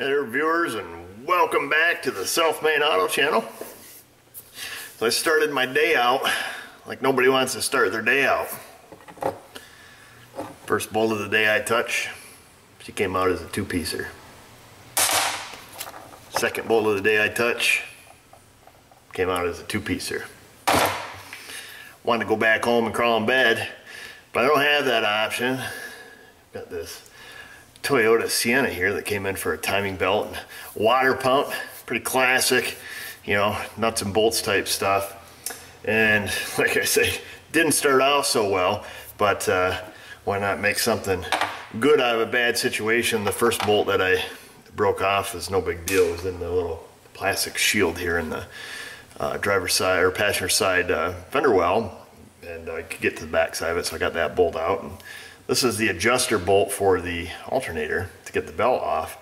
There viewers and welcome back to the South Main Auto channel. So I started my day out like nobody wants to start their day out. First bolt of the day I touch, she came out as a two-piecer. Second bolt of the day I touch, came out as a two-piecer. Wanted to go back home and crawl in bed, but I don't have that option. Got this Toyota Sienna here that came in for a timing belt and water pump, pretty classic, you know, nuts and bolts type stuff. And like I say, didn't start out so well, but uh, why not make something good out of a bad situation? The first bolt that I broke off is no big deal. It was in the little plastic shield here in the uh, driver's side or passenger side uh, fender well, and I could get to the back side of it, so I got that bolt out. And this is the adjuster bolt for the alternator to get the belt off.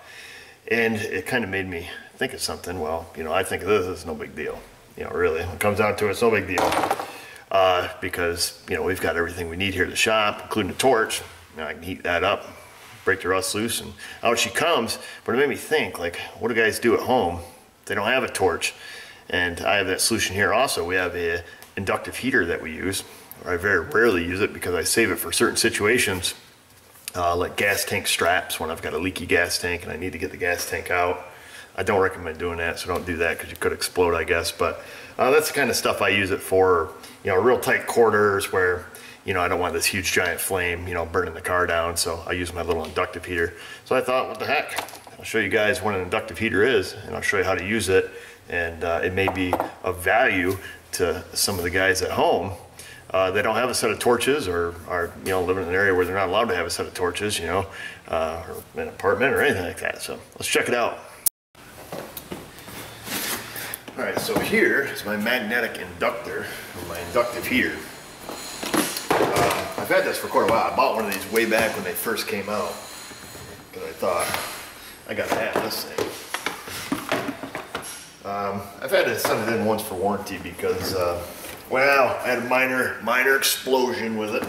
And it kind of made me think of something. Well, you know, I think this is no big deal. You know, really, when it comes down to it, it's no big deal. Uh, because, you know, we've got everything we need here at the shop, including the torch. Now I can heat that up, break the rust loose, and out she comes. But it made me think, like, what do guys do at home? They don't have a torch. And I have that solution here also. We have a inductive heater that we use. I very rarely use it because I save it for certain situations, uh, like gas tank straps when I've got a leaky gas tank and I need to get the gas tank out. I don't recommend doing that, so don't do that because you could explode, I guess. But uh, that's the kind of stuff I use it for, you know, real tight quarters where, you know, I don't want this huge giant flame, you know, burning the car down. So I use my little inductive heater. So I thought, what the heck? I'll show you guys what an inductive heater is and I'll show you how to use it. And uh, it may be of value to some of the guys at home uh, they don't have a set of torches or are you know living in an area where they're not allowed to have a set of torches you know uh, or an apartment or anything like that. So let's check it out. All right so here is my magnetic inductor my inductive heater. Uh, I've had this for quite a while. I bought one of these way back when they first came out because I thought I gotta have this thing. Um, I've had to send it in once for warranty because uh, well, I had a minor, minor explosion with it.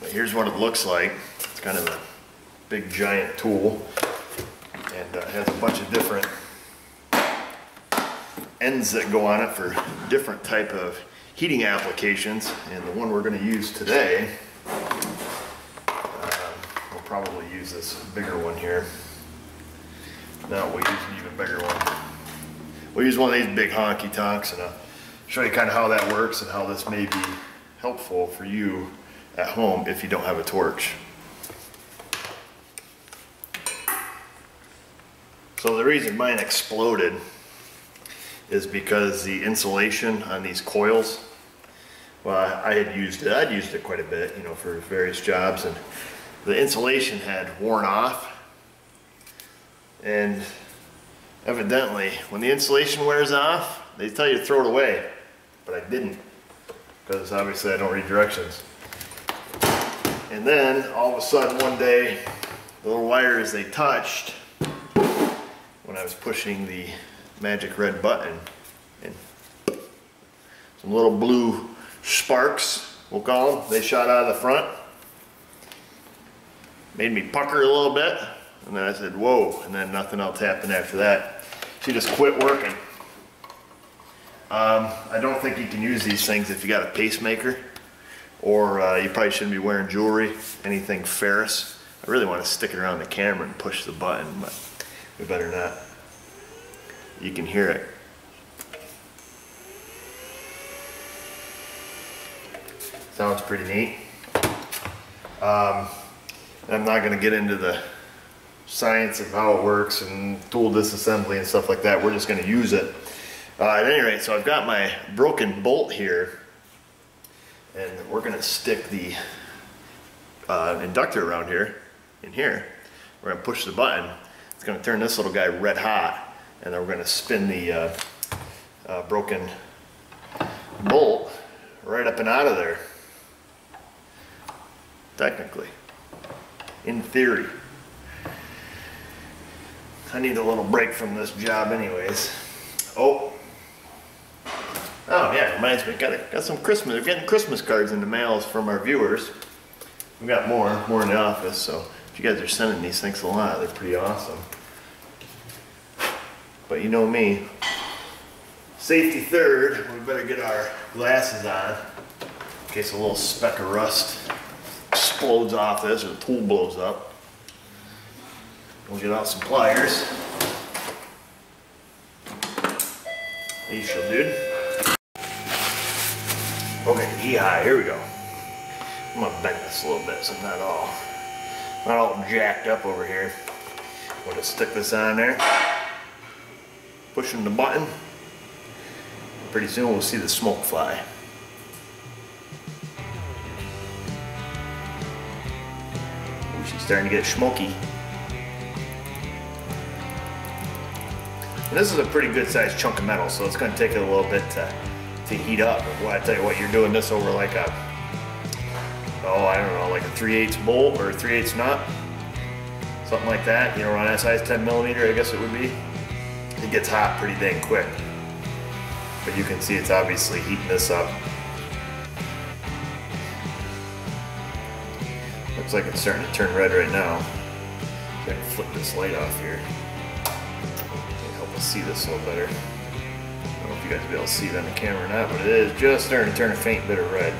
But here's what it looks like. It's kind of a big giant tool and uh, has a bunch of different ends that go on it for different type of heating applications. And the one we're going to use today, um, we'll probably use this bigger one here. No, we'll use an even bigger one. We'll use one of these big honky tonks and a show you kind of how that works and how this may be helpful for you at home if you don't have a torch. So the reason mine exploded is because the insulation on these coils, well, I had used it, I'd used it quite a bit, you know, for various jobs, and the insulation had worn off, and evidently, when the insulation wears off, they tell you to throw it away but I didn't because obviously I don't read directions. And then all of a sudden one day, the little wires they touched when I was pushing the magic red button and some little blue sparks, we'll call them, they shot out of the front. Made me pucker a little bit. And then I said, whoa, and then nothing else happened after that. She just quit working. Um, I don't think you can use these things if you got a pacemaker or uh, you probably shouldn't be wearing jewelry, anything ferrous. I really want to stick it around the camera and push the button, but we better not. You can hear it. Sounds pretty neat. Um, I'm not going to get into the science of how it works and tool disassembly and stuff like that. We're just going to use it. Uh, at any rate, so I've got my broken bolt here, and we're going to stick the uh, inductor around here, in here. We're going to push the button. It's going to turn this little guy red hot, and then we're going to spin the uh, uh, broken bolt right up and out of there. Technically. In theory. I need a little break from this job anyways. Oh, Oh yeah, reminds me. Got got some Christmas. We're getting Christmas cards in the mails from our viewers. We've got more, more in the office. So if you guys are sending these, thanks a lot. They're pretty awesome. But you know me. Safety third, we better get our glasses on in case a little speck of rust explodes off this or the tool blows up. We'll get out some pliers. These shall do. Okay, E-high, here we go. I'm gonna bend this a little bit so I'm not all, not all jacked up over here. I'm gonna stick this on there, pushing the button. Pretty soon we'll see the smoke fly. Ooh, she's starting to get smoky. And this is a pretty good sized chunk of metal, so it's gonna take it a little bit to, to heat up. Well, I tell you what, you're doing this over like a, oh, I don't know, like a 3 8 bolt or a 3 8 nut. Something like that, you know, around that size, 10 millimeter, I guess it would be. It gets hot pretty dang quick. But you can see it's obviously heating this up. Looks like it's starting to turn red right now. I'm gonna flip this light off here. Help us see this a little better. You guys will be able to see it on the camera or not, but it is just starting to turn a faint bit of red.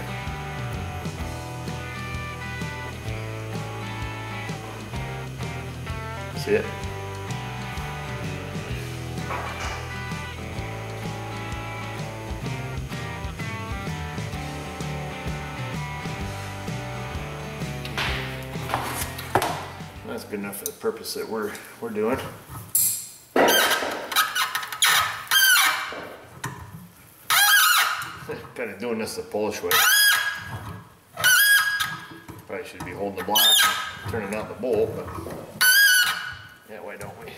See it? That's good enough for the purpose that we're we're doing. Kind of doing this the Polish way. Probably should be holding the block, turning out the bolt, but yeah, why don't we?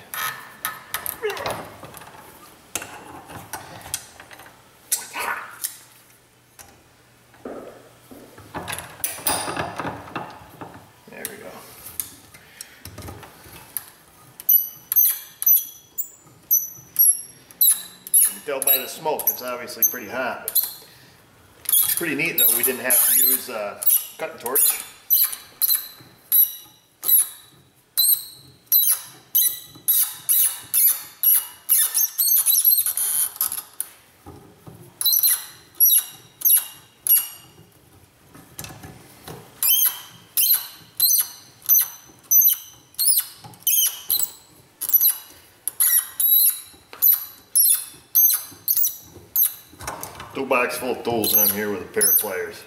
There we go. You can tell by the smoke, it's obviously pretty hot. Pretty neat though, we didn't have to use uh, a cutting torch. Full of tools and I'm here with a pair of pliers.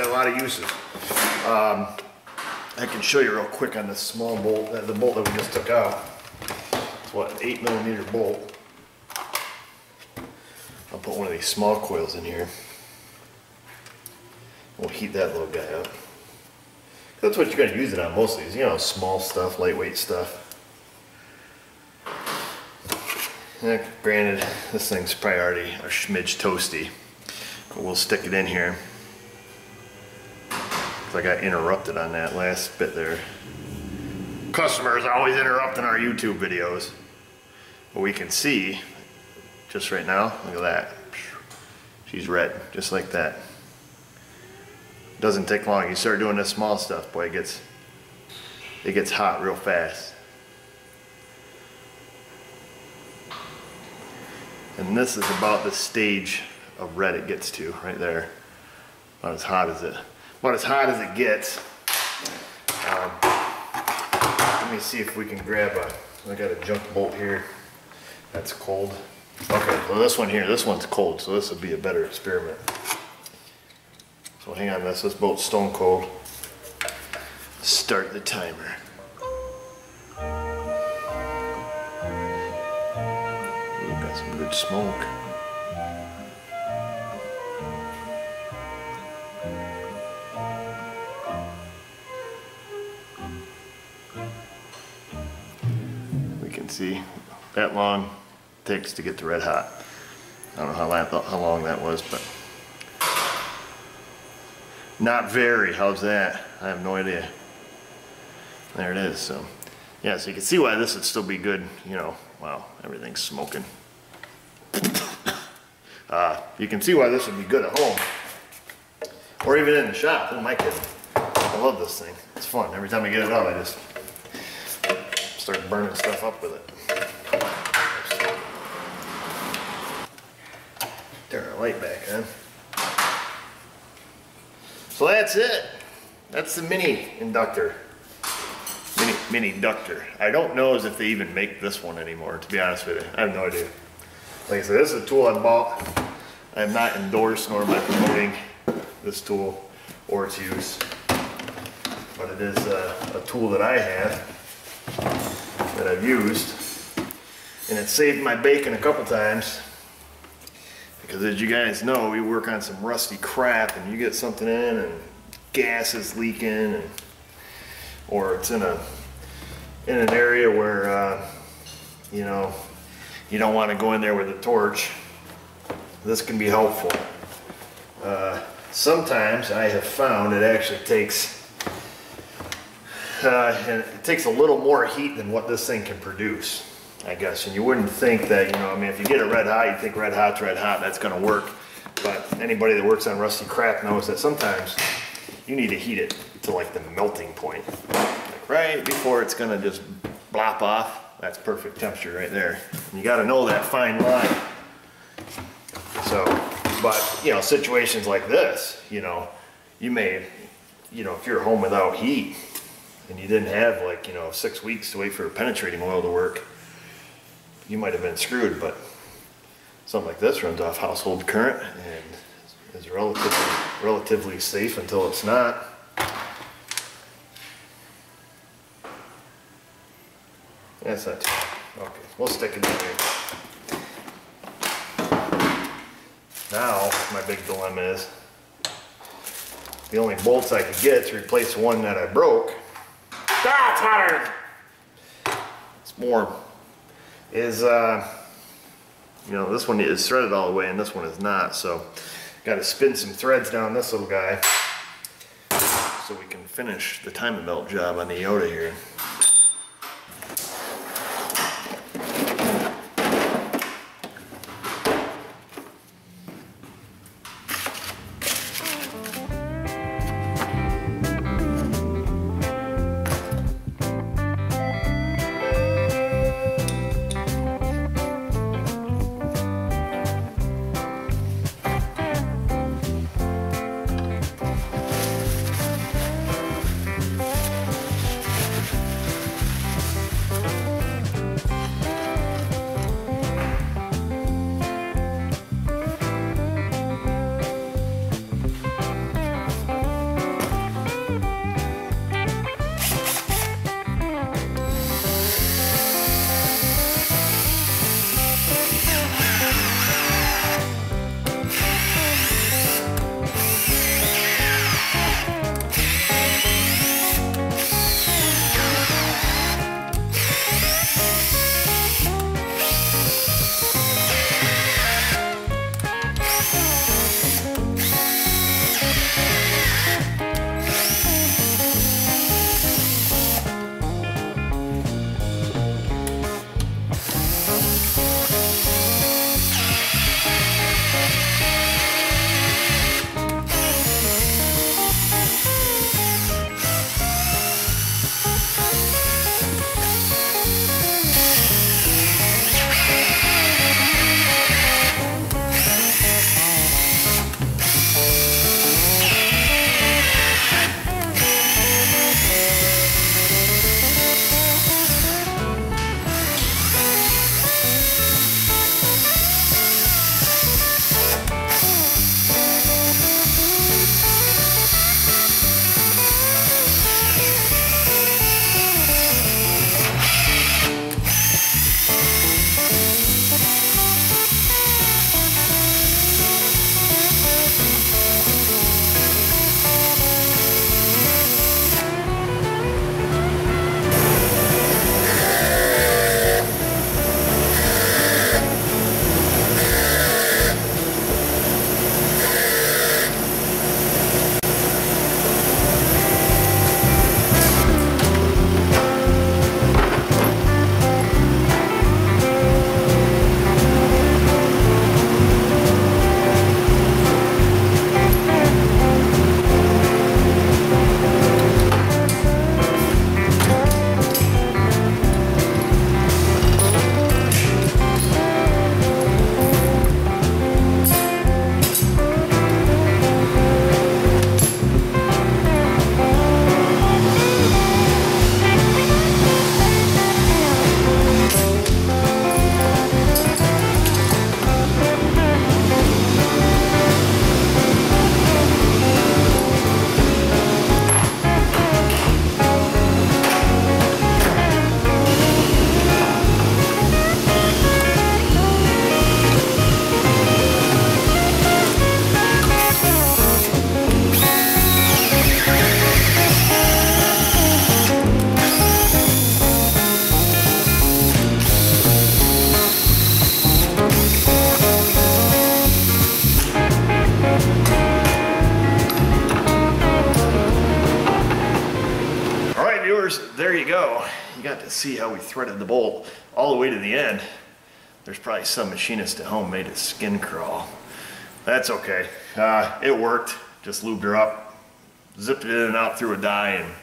Got a lot of uses. Um, I can show you real quick on this small bolt, uh, the bolt that we just took out. It's what, an 8 millimeter bolt. I'll put one of these small coils in here. We'll heat that little guy up. That's what you're going to use it on mostly, is, you know, small stuff, lightweight stuff. Granted, this thing's probably already a schmidge toasty, but we'll stick it in here. I got interrupted on that last bit there. Customers always interrupting our YouTube videos. But we can see, just right now, look at that. She's red, just like that. Doesn't take long. You start doing this small stuff, boy, it gets, it gets hot real fast. And this is about the stage of red it gets to, right there. About as hot as it, about as hot as it gets. Um, let me see if we can grab a, I got a junk bolt here. That's cold. Okay, so this one here, this one's cold, so this would be a better experiment. So hang on, this, this bolt's stone cold. Start the timer. Ooh, got some good smoke. See that long takes to get to red hot. I don't know how, that, how long that was, but not very. How's that? I have no idea. There it is. So, yeah, so you can see why this would still be good. You know, wow, everything's smoking. Uh, you can see why this would be good at home. Or even in the shop. Oh my kidding? I love this thing. It's fun. Every time I get it out, I just start burning stuff up with it. Turn our light back on. So that's it. That's the mini inductor. Mini, mini inductor. I don't know as if they even make this one anymore, to be honest with you. I have no idea. Like I said, this is a tool I bought. I am not endorsed nor am I promoting this tool or its use. But it is a, a tool that I have that I've used. And it saved my bacon a couple times. Because as you guys know, we work on some rusty crap and you get something in and gas is leaking and, or it's in a in an area where uh, you know you don't want to go in there with a torch this can be helpful uh, sometimes I have found it actually takes uh, it takes a little more heat than what this thing can produce I guess and you wouldn't think that you know I mean if you get it red hot you think red hot's red hot that's gonna work but anybody that works on rusty crap knows that sometimes you need to heat it to like the melting point. Like right before it's gonna just blop off. That's perfect temperature right there. And you gotta know that fine line. So, but you know, situations like this, you know, you may, you know, if you're home without heat and you didn't have like, you know, six weeks to wait for penetrating oil to work, you might have been screwed, but something like this runs off household current and is relatively, relatively safe until it's not. That's not too, bad. okay, we'll stick it in here. Now, my big dilemma is, the only bolts I could get to replace one that I broke, it's hotter! It's more, is, uh, you know, this one is threaded all the way and this one is not, so got to spin some threads down this little guy so we can finish the timing belt job on the Yoda here. You go. You got to see how we threaded the bolt all the way to the end. There's probably some machinist at home made a skin crawl. That's okay. Uh, it worked. Just lubed her up, zipped it in and out through a die, and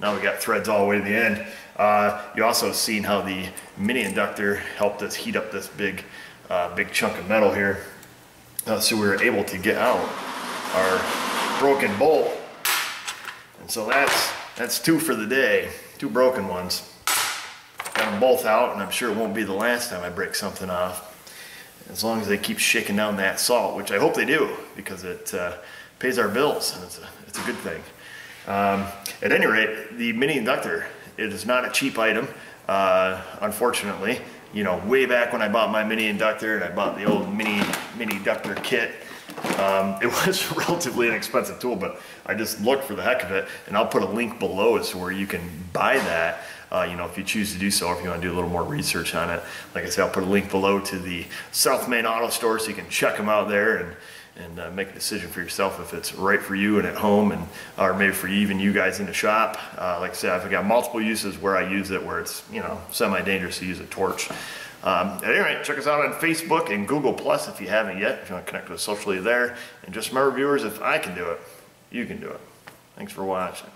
now we got threads all the way to the end. Uh, you also seen how the mini inductor helped us heat up this big, uh, big chunk of metal here. Uh, so we were able to get out our broken bolt. And so that's, that's two for the day, two broken ones. Got them both out, and I'm sure it won't be the last time I break something off. As long as they keep shaking down that salt, which I hope they do, because it uh, pays our bills, and it's a, it's a good thing. Um, at any rate, the mini inductor, it is not a cheap item, uh, unfortunately. You know, way back when I bought my mini inductor and I bought the old mini mini inductor kit, um, it was a relatively inexpensive tool, but I just looked for the heck of it, and I'll put a link below as to where you can buy that. Uh, you know, if you choose to do so, if you want to do a little more research on it. Like I said, I'll put a link below to the South Main Auto Store so you can check them out there and and uh, make a decision for yourself if it's right for you and at home and or maybe for even you guys in the shop. Uh, like I said, I've got multiple uses where I use it where it's, you know, semi-dangerous to use a torch. Um, at any rate, check us out on Facebook and Google Plus if you haven't yet, if you want to connect with us socially there. And just remember, viewers, if I can do it, you can do it. Thanks for watching.